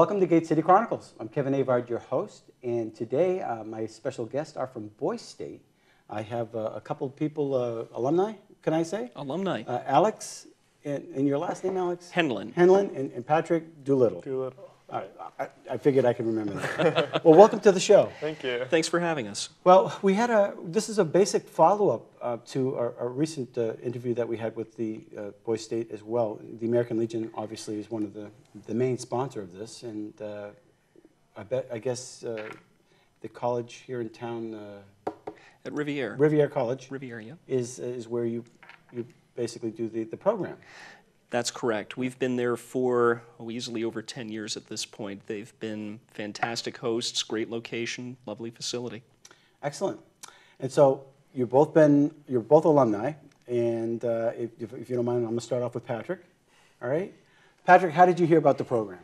Welcome to Gate City Chronicles. I'm Kevin Avard, your host, and today uh, my special guests are from Boys State. I have uh, a couple of people, uh, alumni, can I say? Alumni. Uh, Alex, and, and your last name, Alex? Henlin. Henlin and, and Patrick Doolittle. Doolittle. I, I, I figured I could remember that. well, welcome to the show. Thank you. Thanks for having us. Well, we had a, this is a basic follow-up uh, to our, our recent uh, interview that we had with the uh, Boys State as well. The American Legion obviously is one of the, the main sponsor of this, and uh, I bet, I guess uh, the college here in town, uh, At Rivier. Rivier College, Rivier, yeah. is, is where you, you basically do the, the program. That's correct. We've been there for oh, easily over 10 years at this point. They've been fantastic hosts, great location, lovely facility. Excellent. And so you've both been, you're both alumni, and uh, if, if if you don't mind, I'm going to start off with Patrick. All right? Patrick, how did you hear about the program?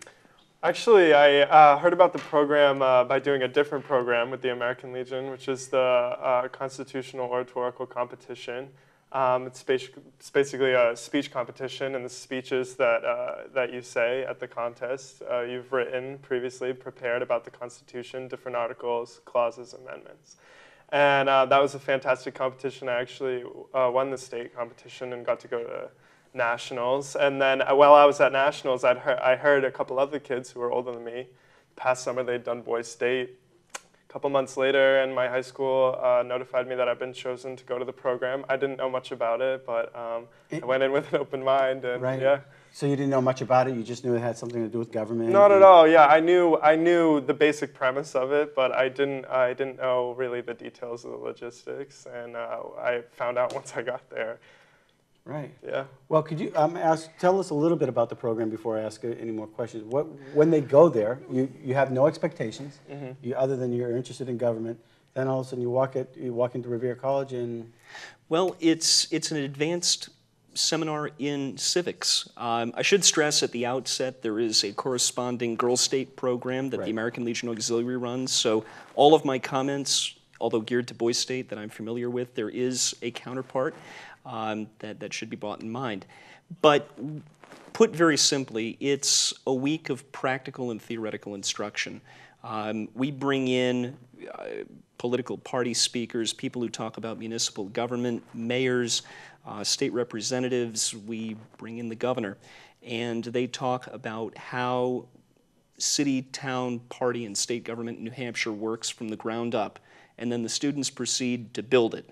Actually, I uh, heard about the program uh, by doing a different program with the American Legion, which is the uh, Constitutional Oratorical Competition. Um, it's, basi- it's basically a speech competition, and the speeches that, uh, that you say at the contest, uh, you've written previously, prepared about the Constitution, different articles, clauses, amendments. And uh, that was a fantastic competition. I actually uh, won the state competition and got to go to nationals. And then uh, while I was at nationals, I'd heard, I heard a couple other kids who were older than me. Past summer, they'd done Boys State. A couple months later, and my high school uh, notified me that I've been chosen to go to the program. I didn't know much about it, but um, I went in with an open mind, and Right. yeah. So you didn't know much about it. You just knew it had something to do with government. Not at all. Yeah, I knew I knew the basic premise of it, but I didn't I didn't know really the details of the logistics, and uh, I found out once I got there. Right. Yeah. Well, could you um, ask, tell us a little bit about the program before I ask any more questions? What, when they go there, you, you have no expectations, Mm-hmm. you, other than you're interested in government. Then all of a sudden you walk at, you walk into Rivier College and Well, it's, it's an advanced seminar in civics. Um, I should stress at the outset there is a corresponding Girl State program that Right. the American Legion Auxiliary runs. So all of my comments, although geared to Boys State that I'm familiar with, there is a counterpart um, that, that should be brought in mind. But put very simply, it's a week of practical and theoretical instruction. Um, we bring in uh, political party speakers, people who talk about municipal government, mayors, uh, state representatives. We bring in the governor, and they talk about how city, town, party, and state government in New Hampshire works from the ground up, and then the students proceed to build it.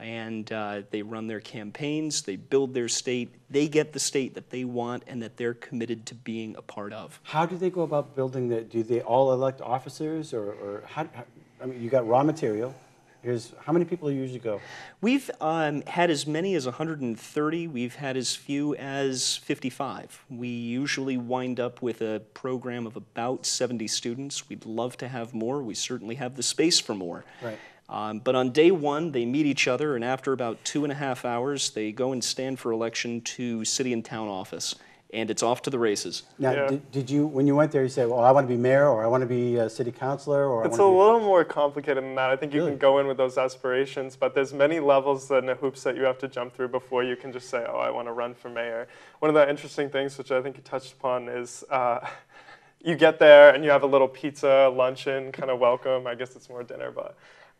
And uh, they run their campaigns, they build their state, they get the state that they want and that they're committed to being a part of. how do they go about building that? do they all elect officers or, or how, how- I mean, you got raw material. Here's, how many people usually go? We've um, had as many as 130. We've had as few as 55. We usually wind up with a program of about 70 students. We'd love to have more. We certainly have the space for more. Right. Um, but on day one, they meet each other, and after about two and a half hours, they go and stand for election to city and town office. And it's off to the races. Now, Yeah. did, did you, when you went there, you say, well, I want to be mayor or I want to be a city councilor or I It's want a to be. little more complicated than that. I think you Really? can go in with those aspirations, but there's many levels and hoops that you have to jump through before you can just say, "Oh, I want to run for mayor." One of the interesting things, which I think you touched upon, is uh, you get there and you have a little pizza luncheon kind of welcome. I guess it's more dinner, but.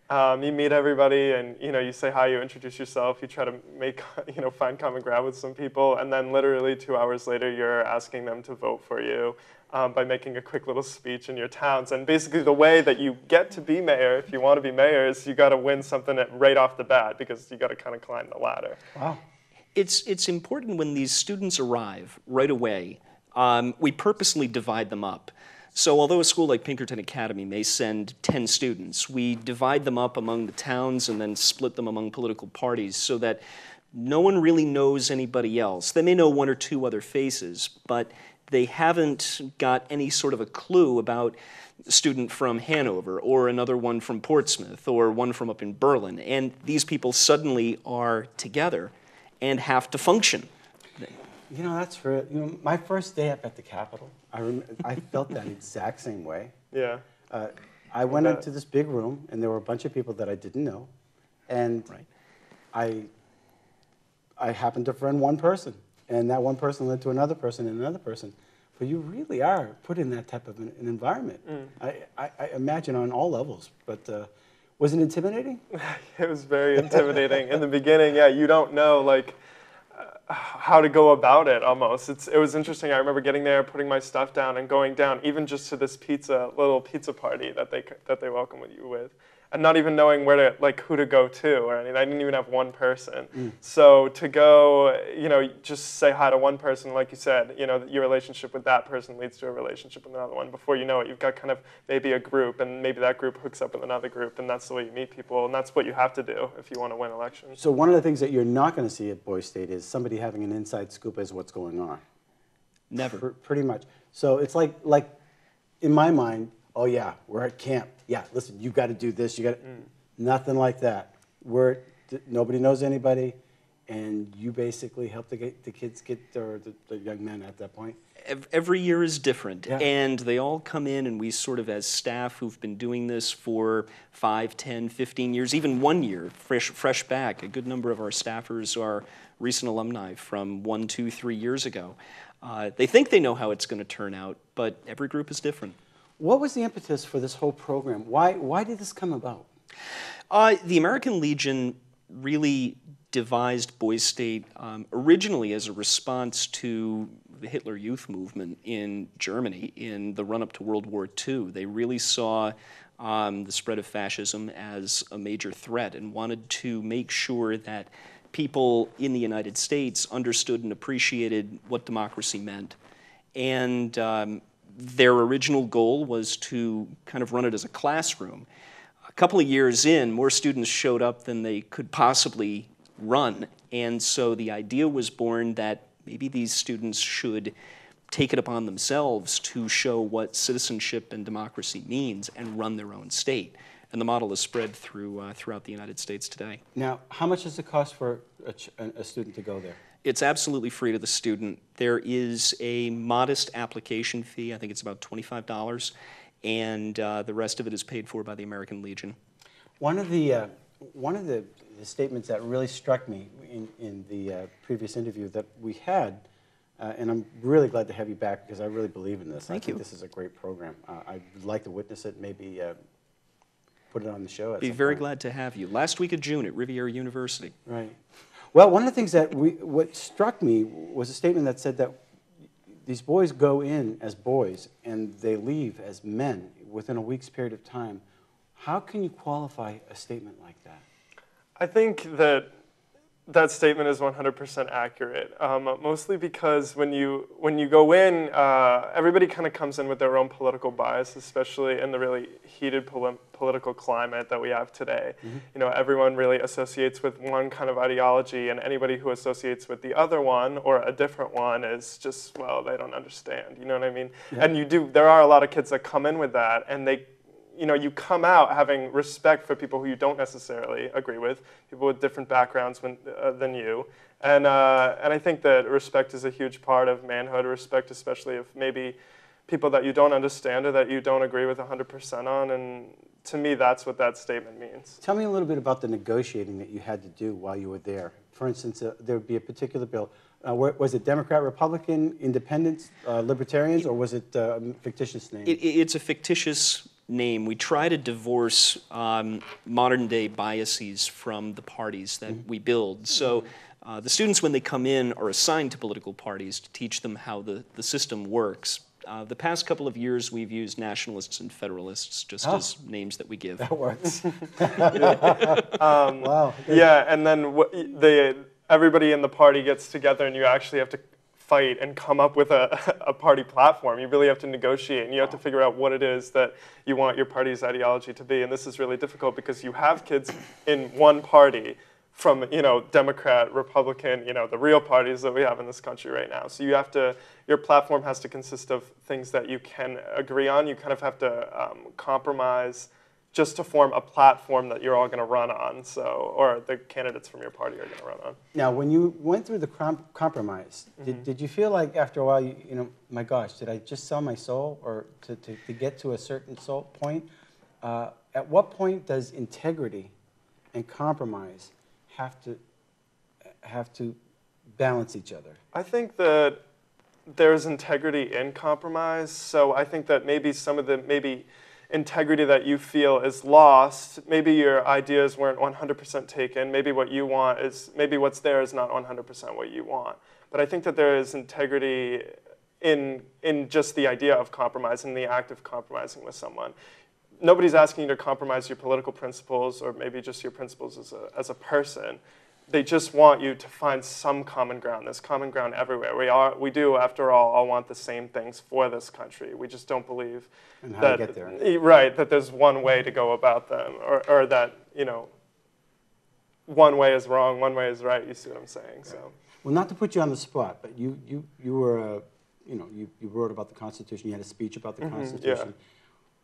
Um, you meet everybody, and you know you say hi. You introduce yourself. You try to make you know find common ground with some people, and then literally two hours later, you're asking them to vote for you um, by making a quick little speech in your towns. And basically, the way that you get to be mayor, if you want to be mayor, is you got to win something at, right off the bat because you got to kind of climb the ladder. Wow. It's, it's important when these students arrive right away, um, we purposely divide them up. So, although a school like Pinkerton Academy may send 10 students, we divide them up among the towns and then split them among political parties so that no one really knows anybody else. They may know one or two other faces, but they haven't got any sort of a clue about a student from Hanover or another one from Portsmouth or one from up in Berlin. And these people suddenly are together and have to function. You know, that's for, you know, my first day up at the Capitol, I, rem- I felt that exact same way. Yeah. Uh, I went into this big room, and there were a bunch of people that I didn't know, and Right. I, I happened to friend one person, and that one person led to another person and another person. but you really are put in that type of an, an environment. I, I, I imagine on all levels, but uh, was it intimidating? It was very intimidating in the beginning. Yeah, you don't know like how to go about it. Almost, it's it was interesting. I remember getting there, putting my stuff down, and going down, even just to this pizza little pizza party that they that they welcome you with, not even knowing where to like who to go to or anything. I didn't even have one person. Mm. So to go, you know, just say hi to one person, like you said, you know, your relationship with that person leads to a relationship with another one. Before you know it, you've got kind of maybe a group, and maybe that group hooks up with another group, and that's the way you meet people, and that's what you have to do if you want to win elections. So one of the things that you're not going to see at Boy State is somebody having an inside scoop as what's going on. Never. Pr- Pretty much. So it's like, like, in my mind, oh yeah, we're at camp. Yeah, listen, you got to do this. You got nothing like that. We're nobody knows anybody, and you basically help the, the kids get or the, the young men at that point. Every year is different, Yeah. and they all come in, and we sort of, as staff who've been doing this for 5, 10, 15 years, even one year, fresh, fresh back, a good number of our staffers are recent alumni from one, two, three years ago. Uh, they think they know how it's going to turn out, but every group is different. What was the impetus for this whole program? Why, why did this come about? Uh, the American Legion really devised Boys State um, originally as a response to the Hitler Youth movement in Germany in the run up to World War II. They really saw um, the spread of fascism as a major threat and wanted to make sure that people in the United States understood and appreciated what democracy meant. And um, their original goal was to kind of run it as a classroom. A couple of years in, more students showed up than they could possibly run. And so the idea was born that maybe these students should take it upon themselves to show what citizenship and democracy means and run their own state. And the model is spread through, uh, throughout the United States today. Now, how much does it cost for a, a student to go there? It's absolutely free to the student. There is a modest application fee, I think it's about $25, and uh, the rest of it is paid for by the American Legion. One of the, uh, one of the, the statements that really struck me in, in the uh, previous interview that we had, uh, and I'm really glad to have you back because I really believe in this. Thank I think you. this is a great program. Uh, I'd like to witness it, maybe uh, put it on the show. At Be very point. glad to have you. Last week of June at Rivier University. Right. Well, one of the things that we, what struck me was a statement that said that these boys go in as boys and they leave as men within a week's period of time. How can you qualify a statement like that? I think that that statement is 100% accurate. Um, mostly because when you when you go in, uh, everybody kind of comes in with their own political bias, especially in the really heated poli- political climate that we have today. You know, everyone really associates with one kind of ideology, and anybody who associates with the other one or a different one is just well, they don't understand. You know what I mean? And you do. There are a lot of kids that come in with that, and they you know, you come out having respect for people who you don't necessarily agree with, people with different backgrounds when, uh, than you. And, uh, and I think that respect is a huge part of manhood, respect especially of maybe people that you don't understand or that you don't agree with 100% on. And to me, that's what that statement means. Tell me a little bit about the negotiating that you had to do while you were there. For instance, uh, there would be a particular bill. Uh, wa- was it Democrat, Republican, Independents, uh, Libertarians, or was it uh, a fictitious name? It, it- it's a fictitious name. We try to divorce um, modern day biases from the parties that we build. So uh, the students, when they come in, are assigned to political parties to teach them how the, the system works. Uh, the past couple of years, we've used nationalists and federalists just Oh. as names that we give. that works. Um, wow. Yeah, and then wh- the, everybody in the party gets together and you actually have to fight and come up with a, a party platform. You really have to negotiate and you have to figure out what it is that you want your party's ideology to be. And this is really difficult because you have kids in one party from you know Democrat, Republican, you know the real parties that we have in this country right now. So you have to your platform has to consist of things that you can agree on. You kind of have to um, compromise just to form a platform that you're all going to run on. So or the candidates from your party are going to run on. Now, when you went through the com- compromise, Mm-hmm. did, did you feel like after a while, you, you know, my gosh, did I just sell my soul or to, to, to get to a certain soul point? Uh, at what point does integrity and compromise have to, have to balance each other? I think that there's integrity in compromise. So I think that maybe some of the maybe integrity that you feel is lost. Maybe your ideas weren't 100% taken. Maybe what you want is maybe what's there is not 100% what you want. But I think that there is integrity in in just the idea of compromise and the act of compromising with someone. Nobody's asking you to compromise your political principles or maybe just your principles as a, as a person they just want you to find some common ground. There's common ground everywhere. We are, we do, after all, all want the same things for this country. We just don't believe And how that get there. right that there's one way to go about them, or, or that you know one way is wrong, one way is right. You see what I'm saying? So Well, not to put you on the spot, but you, you, you were, uh, you know, you, you wrote about the Constitution, you had a speech about the Mm-hmm, Constitution.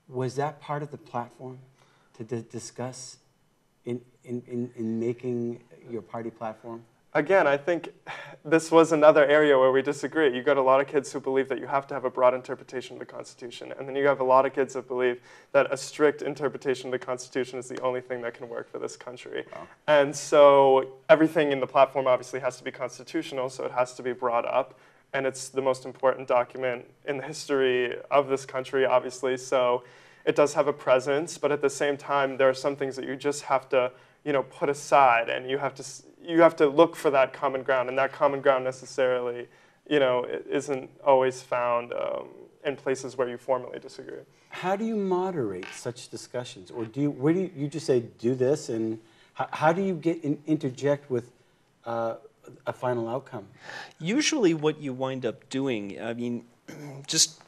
Was that part of the platform to di- discuss in, in, in, in making your party platform? again, I think this was another area where we disagree. You got a lot of kids who believe that you have to have a broad interpretation of the Constitution, and then you have a lot of kids that believe that a strict interpretation of the Constitution is the only thing that can work for this country. And so everything in the platform obviously has to be constitutional, so it has to be brought up. And it's the most important document in the history of this country, obviously. So it does have a presence, but at the same time, there are some things that you just have to, you know, put aside, and you have to you have to look for that common ground, and that common ground necessarily, you know, isn't always found um, in places where you formally disagree. How do you moderate such discussions? Or do you, where do you, you just say, do this, and how, how do you get in, interject with uh, a final outcome? Usually, what you wind up doing, I mean, just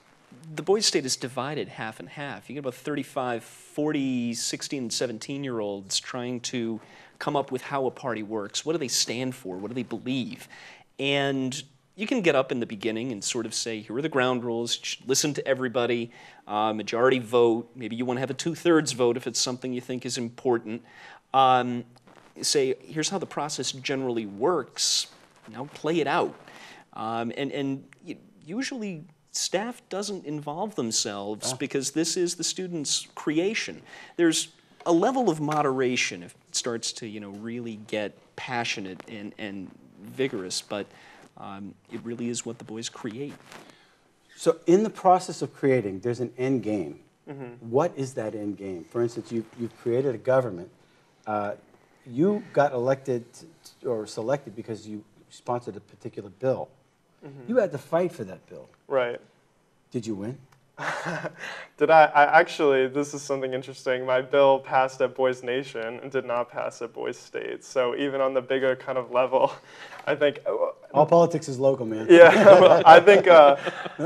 the Boys State is divided half and half. You get about 35, 40, 16, and 17 year olds trying to come up with how a party works. What do they stand for? What do they believe? And you can get up in the beginning and sort of say, here are the ground rules, listen to everybody, uh, majority vote. Maybe you want to have a two thirds vote if it's something you think is important. Um, say, here's how the process generally works. Now play it out. Um, and and usually staff doesn't involve themselves because this is the student's creation. There's a level of moderation if it starts to you know really get passionate and, and vigorous, but um, it really is what the boys create. So in the process of creating, there's an end game. What is that end game? For instance, you, you've created a government. Uh, you got elected or selected because you sponsored a particular bill. Mm-hmm. You had to fight for that bill. Right. Did you win? Did I, I actually, this is something interesting. My bill passed at Boys Nation and did not pass at Boys State. So even on the bigger kind of level, I think uh, All politics is local, man. Yeah, I think uh,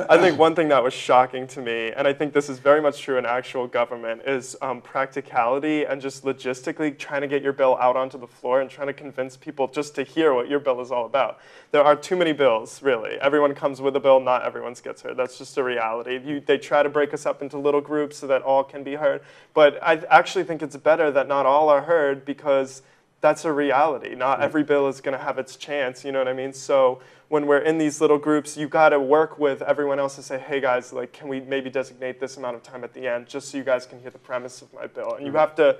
I think one thing that was shocking to me, and I think this is very much true in actual government, is um, practicality and just logistically trying to get your bill out onto the floor and trying to convince people just to hear what your bill is all about. There are too many bills, really. Everyone comes with a bill, not everyone gets heard. That's just a reality. You, they try to break us up into little groups so that all can be heard, but I actually think it's better that not all are heard because that's a reality. Not every bill is going to have its chance. You know what I mean? So when we're in these little groups, you got to work with everyone else to say, "Hey guys, like, can we maybe designate this amount of time at the end, just so you guys can hear the premise of my bill?" And you mm-hmm. have to.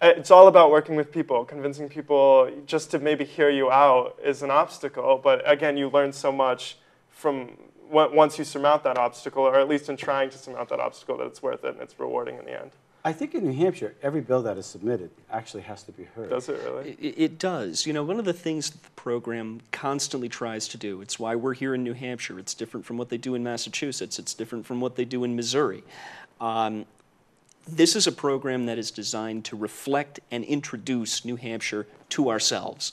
Eh, it's all about working with people, convincing people just to maybe hear you out is an obstacle. But again, you learn so much from once you surmount that obstacle, or at least in trying to surmount that obstacle, that it's worth it and it's rewarding in the end. I think in New Hampshire, every bill that is submitted actually has to be heard. Does it really? It, it does. You know, one of the things that the program constantly tries to do, it's why we're here in New Hampshire. It's different from what they do in Massachusetts, it's different from what they do in Missouri. Um, this is a program that is designed to reflect and introduce New Hampshire to ourselves.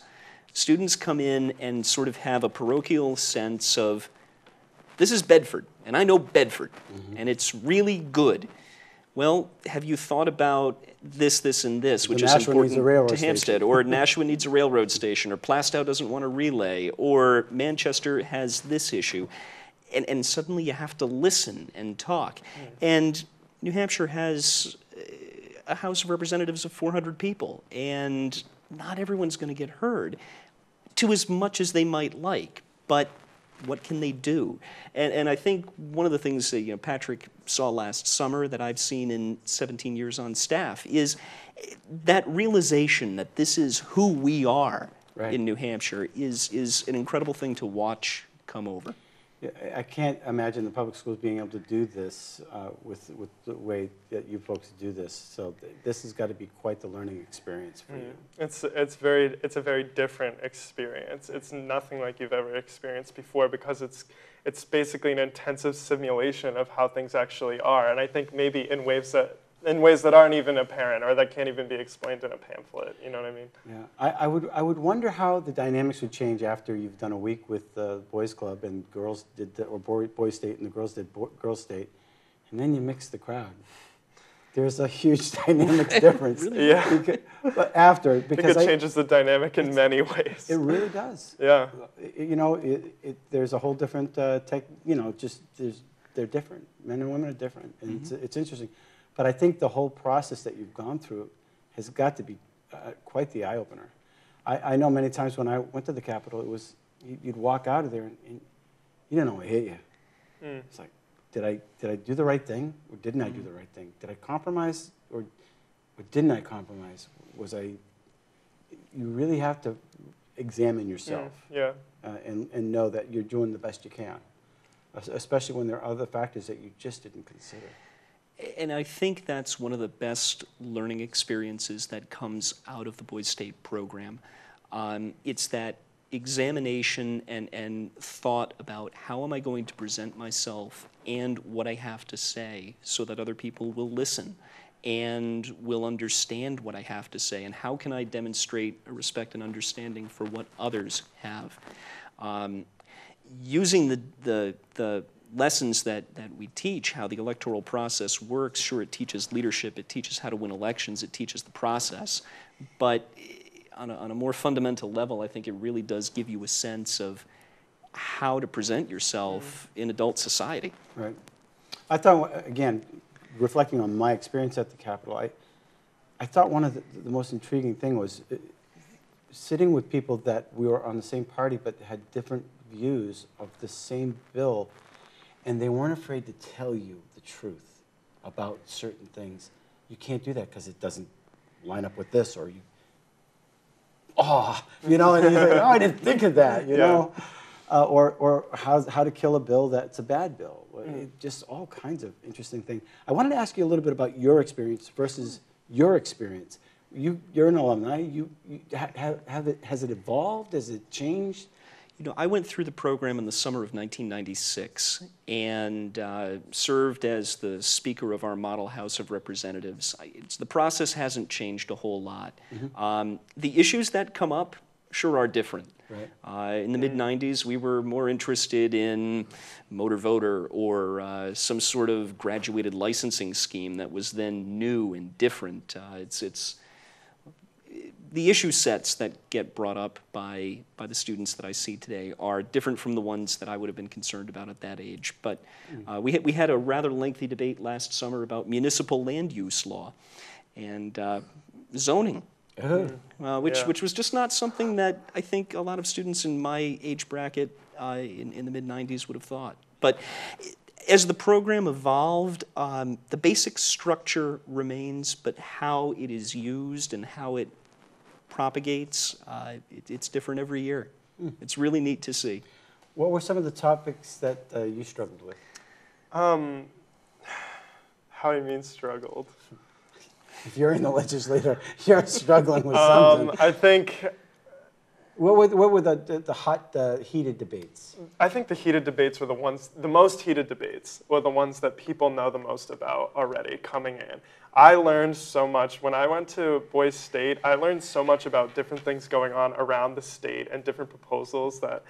Students come in and sort of have a parochial sense of this is Bedford, and I know Bedford, and it's really good. Well, have you thought about this, this, and this, which is Nashua needs a important to. Hampstead, or Nashua needs a railroad station, or Plaistow doesn't want a relay, or Manchester has this issue, and, and suddenly you have to listen and talk. And New Hampshire has uh, a House of Representatives of 400 people, and not everyone's going to get heard to as much as they might like, but what can they do? And, and I think one of the things that you know, Patrick saw last summer that I've seen in 17 years on staff is that realization that this is who we are Right. in New Hampshire is, is an incredible thing to watch come over. I- can't imagine the public schools being able to do this uh, with, with the way that you folks do this. So th- this has got to be quite the learning experience for you. It's it's very it's a very different experience. It's nothing like you've ever experienced before because it's it's basically an intensive simulation of how things actually are. And I think maybe in ways that in ways that aren't even apparent or that can't even be explained in a pamphlet. You know what I mean? Yeah, I, I would, I would wonder how the dynamics would change after you've done a week with the boys club and girls did, the, or boy, boys state and the girls did bo- girls state, and then you mix the crowd. There's a huge dynamics difference. really? Yeah. Beca- but after, I think because it I, changes the dynamic in many ways. it really does. yeah. You know, it, it, there's a whole different uh, tech. You know, just there's they're different. Men and women are different, and it's, it's interesting. But I think the whole process that you've gone through has got to be uh, quite the eye opener. I, I know many times when I went to the Capitol, it was you- you'd walk out of there and, and you didn't know what hit you. Mm. It's like, did I did I do the right thing or didn't I do the right thing? Did I compromise or, or didn't I compromise? Was I? You really have to examine yourself Mm, yeah. uh, and, and know that you're doing the best you can, especially when there are other factors that you just didn't consider. And I think that's one of the best learning experiences that comes out of the Boys State program. Um, it's that examination and, and thought about how am I going to present myself and what I have to say so that other people will listen and will understand what I have to say, and how can I demonstrate a respect and understanding for what others have. Um, using the, the, the lessons that, that we teach, how the electoral process works, sure, it teaches leadership, it teaches how to win elections, it teaches the process, but on a, on a more fundamental level, I think it really does give you a sense of how to present yourself in adult society. Right. I thought, again, reflecting on my experience at the Capitol, I, I thought one of the, the most intriguing thing was uh, sitting with people that we were on the same party but had different views of the same bill, and they weren't afraid to tell you the truth about certain things. You can't do that because it doesn't line up with this, or you, oh, you know, and you think, oh, I didn't think of that, you Yeah. know uh, or, or how, how to kill a bill that's a bad bill. It- just all kinds of interesting things. I wanted to ask you a little bit about your experience versus your experience. You, you're an alumni. You, you ha- have, have it, has it evolved? Has it changed? You know, I went through the program in the summer of 1996 and uh, served as the Speaker of our Model House of Representatives. It's, the process hasn't changed a whole lot. Um, the issues that come up sure are different. Right. Uh, in the mid 90s, we were more interested in motor voter or uh, some sort of graduated licensing scheme that was then new and different. Uh, it's, it's, the issue sets that get brought up by, by the students that I see today are different from the ones that I would have been concerned about at that age. But uh, we, had, we had a rather lengthy debate last summer about municipal land use law and uh, zoning, uh, which, Yeah. which was just not something that I think a lot of students in my age bracket uh, in, in the mid 90s would have thought. But as the program evolved, um, the basic structure remains, but how it is used and how it propagates, uh, it, it's different every year. It's really neat to see. What were some of the topics that uh, you struggled with? Um, how do you mean struggled? If you're in the legislature, you're struggling with Um, something. I think what were, what were the, the, the hot, uh, heated debates? I think the heated debates were the ones, the most heated debates were the ones that people know the most about already coming in. I learned so much when I went to Boys State. I learned so much about different things going on around the state and different proposals that,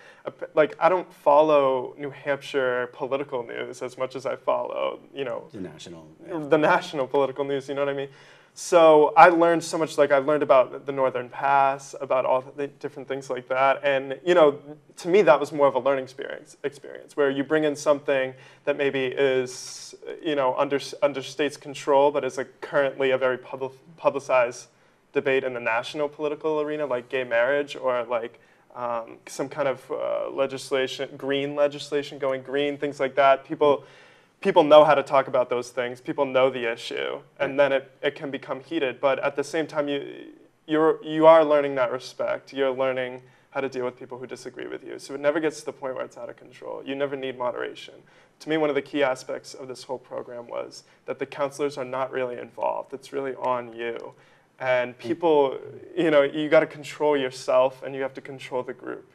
like, I don't follow New Hampshire political news as much as I follow, you know, The national. yeah. the national political news. You know what I mean? So I learned so much. Like I learned about the Northern Pass, about all the different things like that. And you know, to me, that was more of a learning experience. Experience where you bring in something that maybe is, you know, under under state's control, but is a, currently a very public, publicized debate in the national political arena, like gay marriage or like. Um, some kind of uh, legislation, green legislation, going green, things like that. People, people know how to talk about those things. People know the issue, and then it, it can become heated. But at the same time, you you're you are learning that respect. You're learning how to deal with people who disagree with you. So it never gets to the point where it's out of control. You never need moderation. To me, one of the key aspects of this whole program was that the counselors are not really involved. It's really on you. And hmm. people, you know, you got to control yourself and you have to control the group.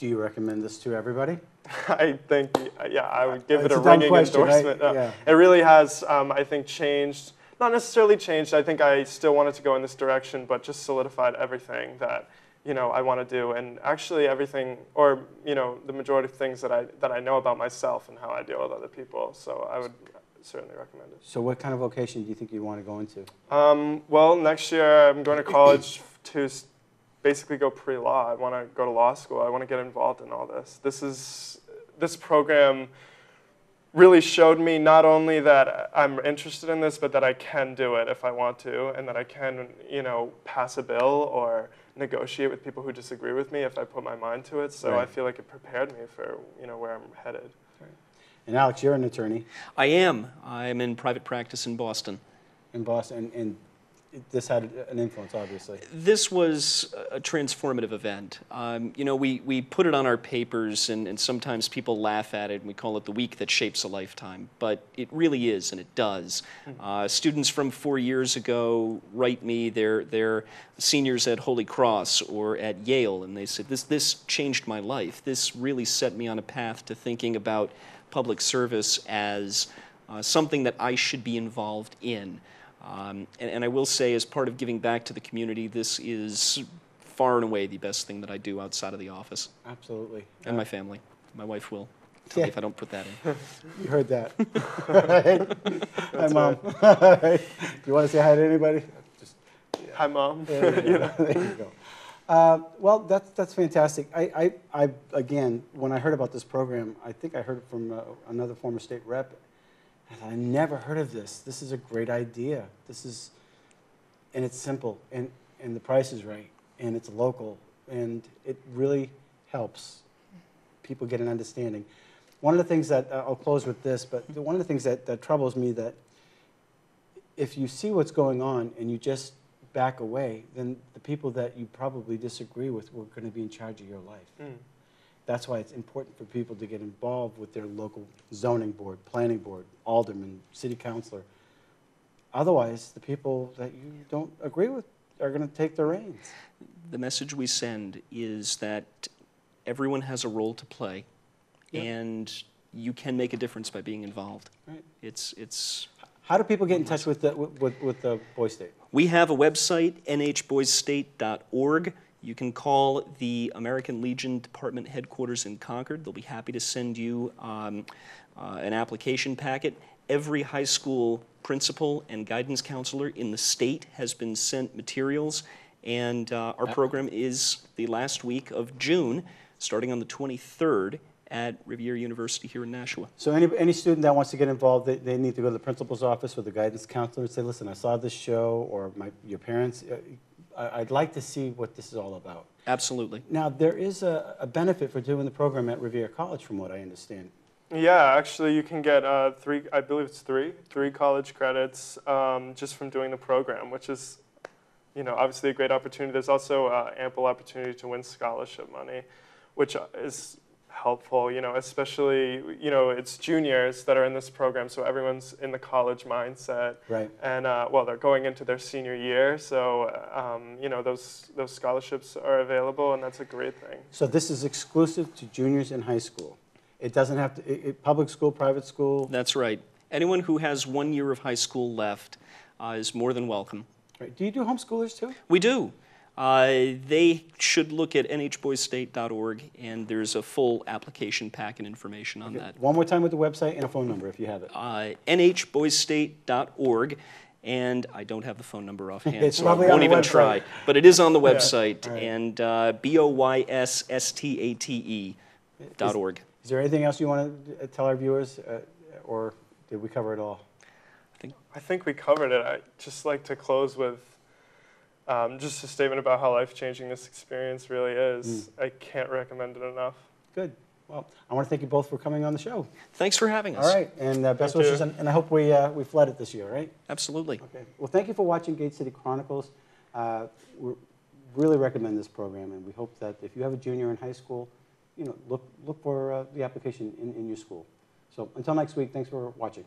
Do you recommend this to everybody? I think, yeah, I would give it a a ringing question, endorsement. Uh, Yeah. It really has, um, I think, changed. Not necessarily changed. I think I still wanted to go in this direction, but just solidified everything that you know I want to do, and actually everything, or you know, the majority of things that I that I know about myself and how I deal with other people. So I would certainly recommend it. So what kind of vocation do you think you want to go into? Um, well, next year I'm going to college to basically go pre-law. I want to go to law school. I want to get involved in all this. This is this program really showed me not only that I'm interested in this, but that I can do it if I want to, and that I can, you know, pass a bill or negotiate with people who disagree with me if I put my mind to it. So I feel like it prepared me for, you know, where I'm headed. And Alex, you're an attorney I am. I'm in private practice in Boston. in Boston, and, and this had an influence, obviously. This was a transformative event. Um, you know, we, we put it on our papers, and, and sometimes people laugh at it, and we call it the week that shapes a lifetime. But it really is, and it does. Uh, students from four years ago write me, they're, they're seniors at Holy Cross or at Yale, and they said, this, this changed my life. This really set me on a path to thinking about public service as uh, something that I should be involved in. Um, and, and I will say, as part of giving back to the community, this is far and away the best thing that I do outside of the office Absolutely. and my family. My wife will tell me if I don't put that in. You heard that. Hi, Mom. Do you want to say hi to anybody? Just, Hi, mom. there you go. There you go. Uh, well, that's, that's fantastic. I, I, I, again, when I heard about this program, I think I heard it from uh, another former state rep. And I never heard of this. This is a great idea. This is, and it's simple, and, and the price is right, and it's local, and it really helps people get an understanding. One of the things that, uh, I'll close with this, but one of the things that, that troubles me that if you see what's going on and you just back away, then the people that you probably disagree with were going to be in charge of your life. Mm. That's why it's important for people to get involved with their local zoning board, planning board, alderman, city councilor. Otherwise, the people that you don't agree with are going to take the reins. The message we send is that everyone has a role to play, Yep. and you can make a difference by being involved. Right. It's, it's How do people get in touch with the, with, with the Boy State? We have a website, nhboysstate.org. You can call the American Legion Department headquarters in Concord. They'll be happy to send you um, uh, an application packet. Every high school principal and guidance counselor in the state has been sent materials, and uh, our program is the last week of June, starting on the 23rd at Rivier University here in Nashua. So any, any student that wants to get involved, they, they need to go to the principal's office or the guidance counselor and say, listen, I saw this show, or my, your parents, uh, I, I'd like to see what this is all about. Absolutely. Now, there is a, a benefit for doing the program at Rivier College, from what I understand. Yeah, actually, you can get uh, three. I believe it's three, three college credits um, just from doing the program, which is, you know, obviously a great opportunity. There's also uh, ample opportunity to win scholarship money, which uh, is helpful. You know, especially you know it's juniors that are in this program, so everyone's in the college mindset. Right. And uh, well, they're going into their senior year, so um, you know those those scholarships are available, and that's a great thing. So this is exclusive to juniors in high school. It doesn't have to, it, it- public school, private school, That's right. Anyone who has one year of high school left uh, is more than welcome. right? Do you do homeschoolers too? We do. Uh, they should look at nhboysstate.org, and there's a full application pack and information on that. One more time with the website and a phone number if you have it. Uh, nhboysstate.org, and I don't have the phone number offhand, It's so I probably on won't the even website. try. But it is on the website, all right. and uh, b o y s s t a t e dot org. Is there anything else you want to tell our viewers, uh, or did we cover it all? I think we covered it. I'd just like to close with um, just a statement about how life changing this experience really is. I can't recommend it enough. Good. Well, I want to thank you both for coming on the show. Thanks for having us. All right, and uh, best Thank wishes, and and I hope we, uh, we flood it this year, right? Absolutely. Okay. Well, thank you for watching Gate City Chronicles. Uh, we're- really recommend this program, and we hope that if you have a junior in high school, you know, look, look for uh, the application in, in your school. So until next week, thanks for watching.